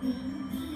便利屋너를